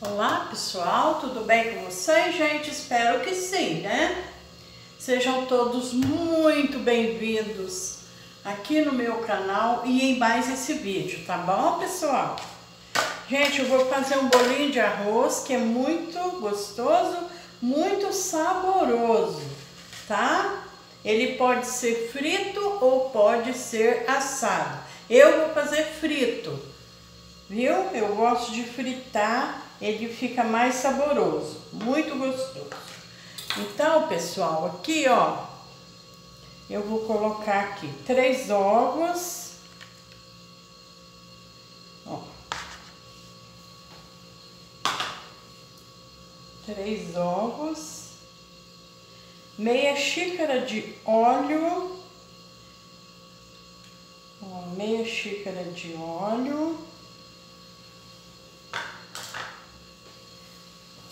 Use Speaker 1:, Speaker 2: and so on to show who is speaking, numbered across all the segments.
Speaker 1: Olá pessoal, tudo bem com vocês, gente? Espero que sim, né? Sejam todos muito bem-vindos aqui no meu canal e em mais esse vídeo, tá bom, pessoal? Gente, eu vou fazer um bolinho de arroz que é muito gostoso, muito saboroso, tá? Ele pode ser frito ou pode ser assado. Eu vou fazer frito, viu? Eu gosto de fritar, ele fica mais saboroso, muito gostoso. Então, pessoal, aqui, ó, eu vou colocar aqui três ovos. Ó. Três ovos. Meia xícara de óleo. Ó, meia xícara de óleo.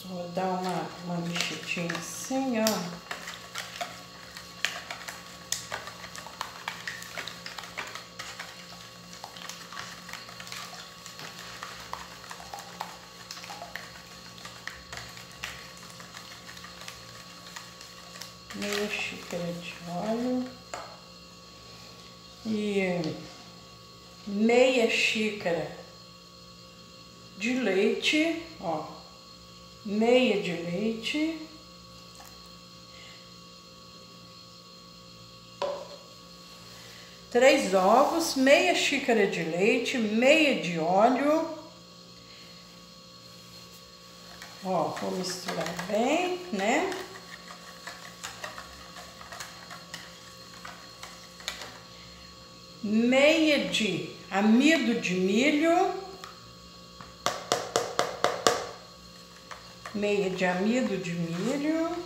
Speaker 1: Vou dar uma, uma mexidinha assim, ó. meia xícara de óleo e meia xícara de leite, ó, meia de leite. Três ovos, meia xícara de leite, meia de óleo. Ó, vou misturar bem, né? meia de amido de milho, meia de amido de milho,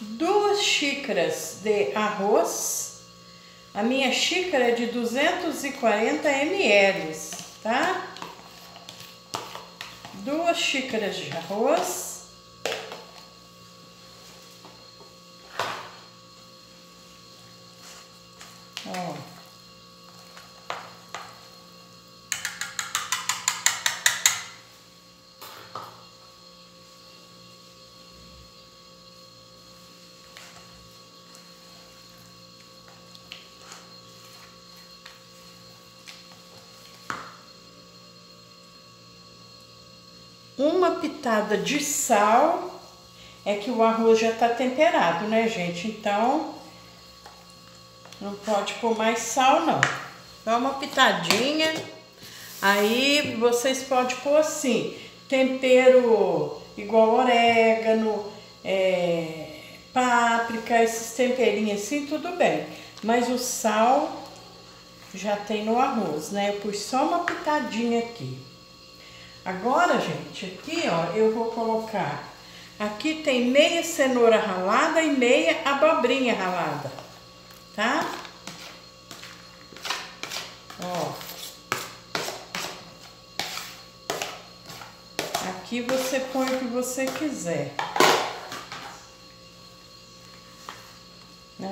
Speaker 1: duas xícaras de arroz, a minha xícara é de 240 ml, tá? Duas xícaras de arroz. Ó. Uma pitada de sal, é que o arroz já tá temperado, né, gente? Então, não pode pôr mais sal, não. Dá uma pitadinha. Aí vocês podem pôr assim, tempero igual orégano, é, páprica, esses temperinhos assim, tudo bem. Mas o sal já tem no arroz, né? Eu pus só uma pitadinha aqui. Agora, gente, aqui, ó, eu vou colocar... Aqui tem meia cenoura ralada e meia abobrinha ralada tá? Ó. Aqui você põe o que você quiser.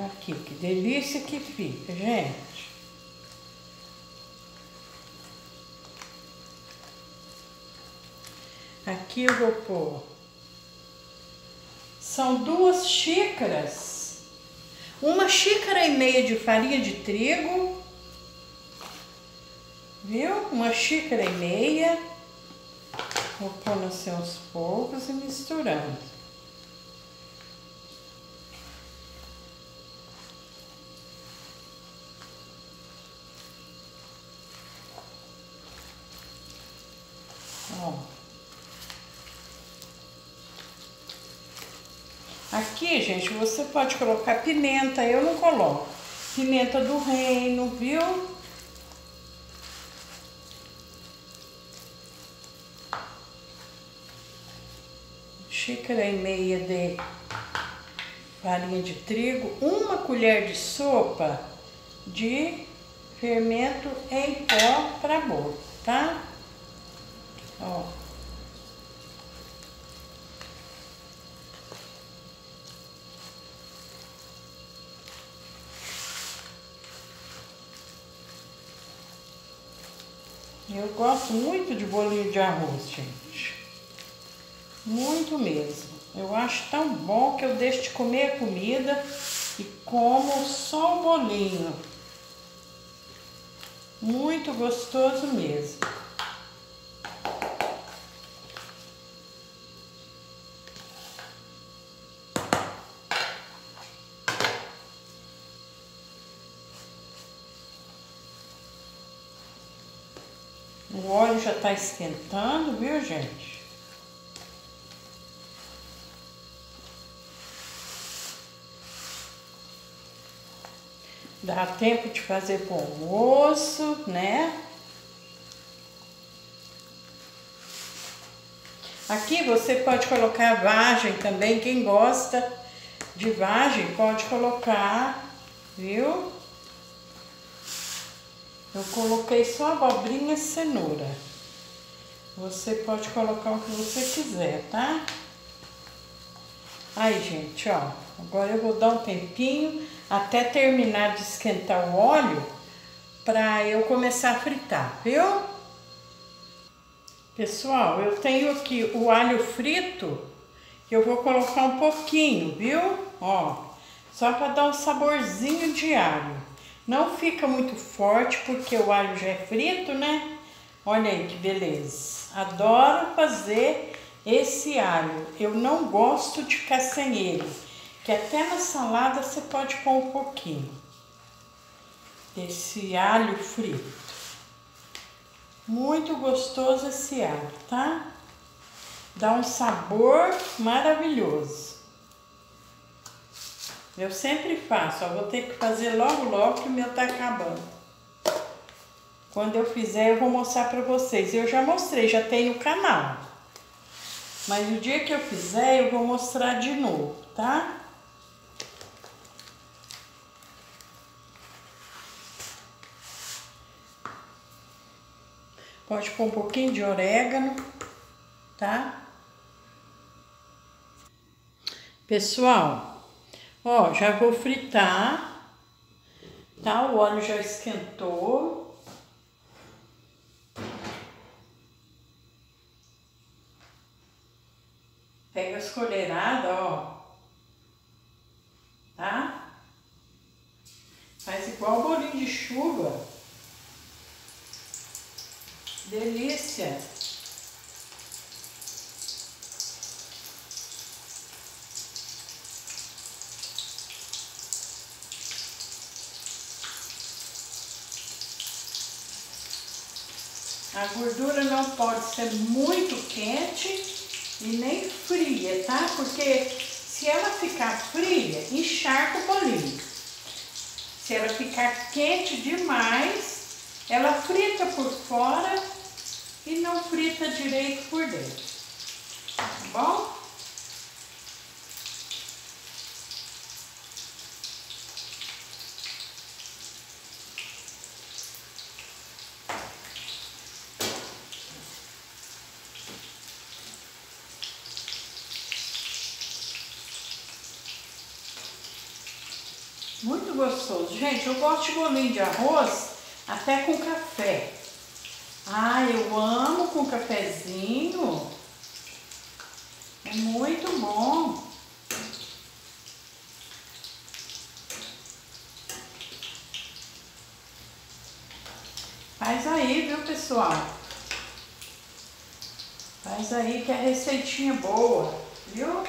Speaker 1: Aqui, que delícia que fica, gente. Aqui eu vou pôr. São duas xícaras uma xícara e meia de farinha de trigo, viu? Uma xícara e meia. Vou pondo assim aos poucos e misturando. Aqui, gente, você pode colocar pimenta, eu não coloco. Pimenta do reino, viu? Xícara e meia de farinha de trigo, uma colher de sopa de fermento em pó para bolo, tá? Ó. Eu gosto muito de bolinho de arroz, gente. Muito mesmo. Eu acho tão bom que eu deixo de comer a comida e como só o bolinho. Muito gostoso mesmo. O óleo já está esquentando, viu, gente? Dá tempo de fazer para o almoço, né? Aqui você pode colocar vagem também, quem gosta de vagem pode colocar, viu? Eu coloquei só abobrinha e cenoura. Você pode colocar o que você quiser, tá? Aí, gente, ó. Agora eu vou dar um tempinho até terminar de esquentar o óleo para eu começar a fritar, viu? Pessoal, eu tenho aqui o alho frito, que eu vou colocar um pouquinho, viu? Ó, só para dar um saborzinho de alho. Não fica muito forte porque o alho já é frito, né? Olha aí que beleza. Adoro fazer esse alho. Eu não gosto de ficar sem ele, que até na salada você pode pôr um pouquinho. Esse alho frito. Muito gostoso esse alho, tá? Dá um sabor maravilhoso. Eu sempre faço, ó, vou ter que fazer logo, logo que o meu tá acabando. Quando eu fizer, eu vou mostrar pra vocês. Eu já mostrei, já tem no canal. Mas o dia que eu fizer, eu vou mostrar de novo, tá? Pode pôr um pouquinho de orégano, tá? Pessoal, Ó, já vou fritar, tá? O óleo já esquentou. Pega as colheradas, ó. Tá? Faz igual bolinho de chuva. Delícia! A gordura não pode ser muito quente e nem fria, tá? Porque se ela ficar fria, encharca o bolinho. Se ela ficar quente demais, ela frita por fora e não frita direito por dentro. Tá bom? Muito gostoso. Gente, eu gosto de bolinho de arroz até com café. Ah, eu amo com cafezinho. É muito bom. Faz aí, viu, pessoal? Faz aí que a receitinha boa, viu?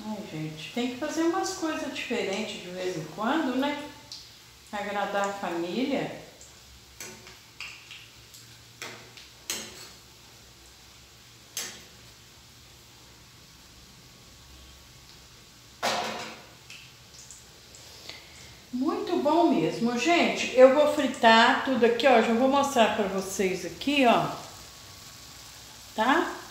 Speaker 1: Ai, gente, tem que fazer umas coisas diferentes de vez em quando, né? Agradar a família. Muito bom mesmo. Gente, eu vou fritar tudo aqui, ó. Já vou mostrar pra vocês aqui, ó. Tá?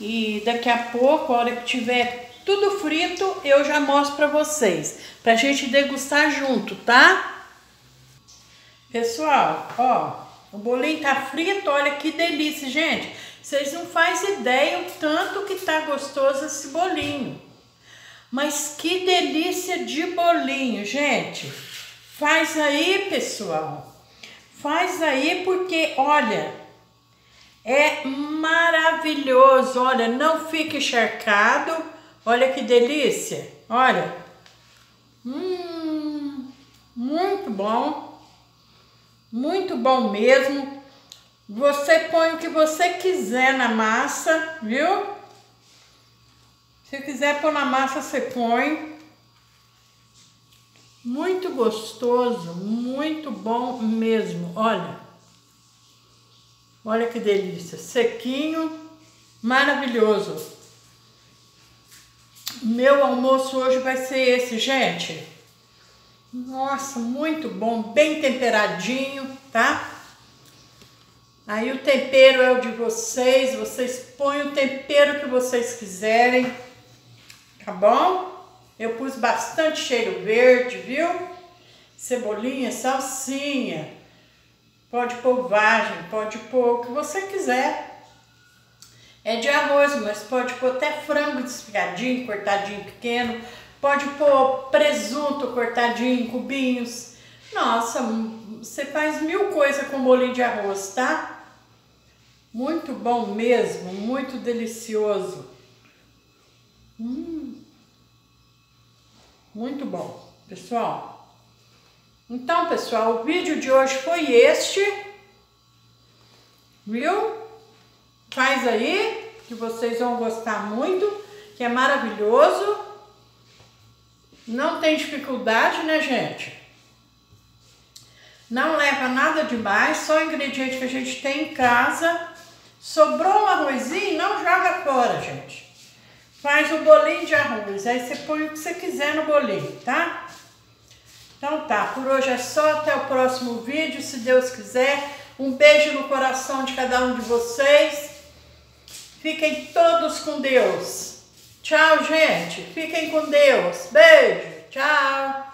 Speaker 1: E daqui a pouco, a hora que tiver tudo frito, eu já mostro para vocês, pra gente degustar junto, tá? Pessoal, ó, o bolinho tá frito, olha que delícia, gente. Vocês não fazem ideia o tanto que tá gostoso esse bolinho. Mas que delícia de bolinho, gente. Faz aí, pessoal. Faz aí porque, olha, é maravilhoso. Olha, não fica encharcado. Olha que delícia. Olha. Hum, muito bom. Muito bom mesmo. Você põe o que você quiser na massa, viu? Se quiser pôr na massa, você põe. Muito gostoso, muito bom mesmo. Olha. Olha que delícia. Sequinho, maravilhoso. Meu almoço hoje vai ser esse, gente. Nossa, muito bom, bem temperadinho, tá? Aí o tempero é o de vocês, vocês põem o tempero que vocês quiserem, tá bom? Eu pus bastante cheiro verde, viu? Cebolinha, salsinha, pode pôr vagem, pode pôr o que você quiser. É de arroz, mas pode pôr até frango desfiadinho, cortadinho pequeno. Pode pôr presunto cortadinho em cubinhos. Nossa, você faz mil coisas com bolinho de arroz, tá? Muito bom mesmo, muito delicioso. Hum, muito bom, pessoal. Então, pessoal, o vídeo de hoje foi este. Viu? Faz aí, que vocês vão gostar muito, que é maravilhoso. Não tem dificuldade, né, gente? Não leva nada demais, só ingrediente que a gente tem em casa. Sobrou um arrozinho, não joga fora, gente. Faz o bolinho de arroz, aí você põe o que você quiser no bolinho, tá? Então tá, por hoje é só, até o próximo vídeo, se Deus quiser. Um beijo no coração de cada um de vocês. Fiquem todos com Deus. Tchau, gente. Fiquem com Deus. Beijo. Tchau.